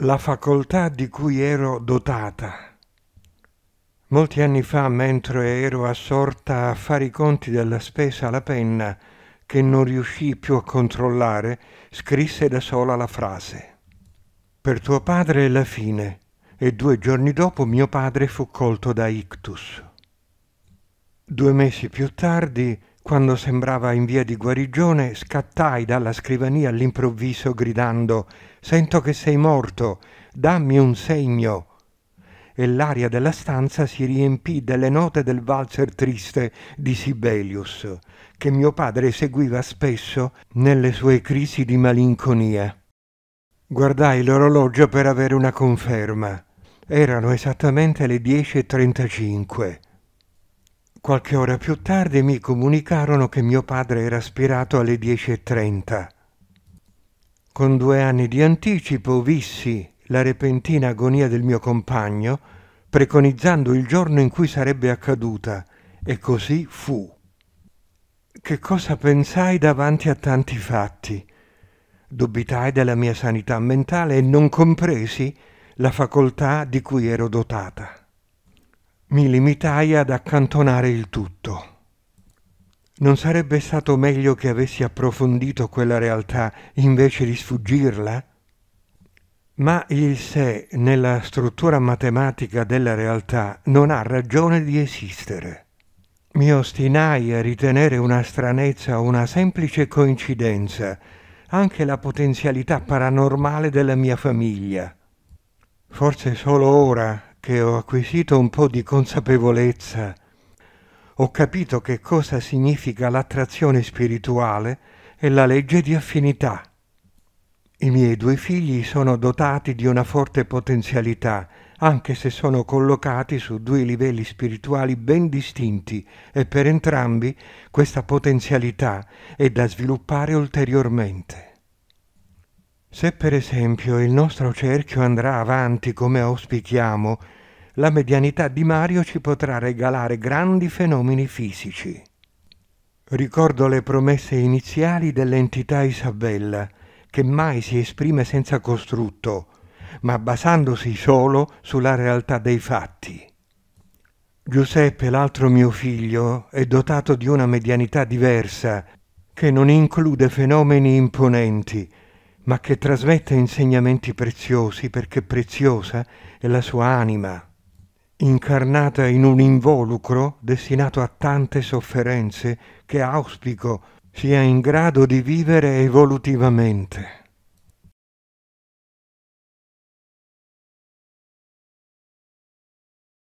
La facoltà di cui ero dotata. Molti anni fa, mentre ero assorta a fare i conti della spesa alla penna, che non riuscii più a controllare, scrisse da sola la frase. Per tuo padre è la fine, e due giorni dopo mio padre fu colto da ictus. Due mesi più tardi, quando sembrava in via di guarigione, scattai dalla scrivania all'improvviso gridando Sento che sei morto, dammi un segno. E l'aria della stanza si riempì delle note del valzer triste di Sibelius, che mio padre eseguiva spesso nelle sue crisi di malinconia. Guardai l'orologio per avere una conferma. Erano esattamente le 10.35. Qualche ora più tardi mi comunicarono che mio padre era aspirato alle 10.30. Con due anni di anticipo vissi la repentina agonia del mio compagno, preconizzando il giorno in cui sarebbe accaduta, e così fu. Che cosa pensai davanti a tanti fatti? Dubitai della mia sanità mentale e non compresi la facoltà di cui ero dotata. Mi limitai ad accantonare il tutto. Non sarebbe stato meglio che avessi approfondito quella realtà invece di sfuggirla? Ma il sé nella struttura matematica della realtà non ha ragione di esistere. Mi ostinai a ritenere una stranezza o una semplice coincidenza, anche la potenzialità paranormale della mia famiglia. Forse solo ora che ho acquisito un po' di consapevolezza ho capito che cosa significa l'attrazione spirituale e la legge di affinità. I miei due figli sono dotati di una forte potenzialità, anche se sono collocati su due livelli spirituali ben distinti e per entrambi questa potenzialità è da sviluppare ulteriormente. Se per esempio il nostro cerchio andrà avanti come auspichiamo, la medianità di Mario ci potrà regalare grandi fenomeni fisici. Ricordo le promesse iniziali dell'entità Isabella, che mai si esprime senza costrutto, ma basandosi solo sulla realtà dei fatti. Giuseppe, l'altro mio figlio, è dotato di una medianità diversa, che non include fenomeni imponenti, ma che trasmette insegnamenti preziosi perché preziosa è la sua anima incarnata in un involucro destinato a tante sofferenze che auspico sia in grado di vivere evolutivamente.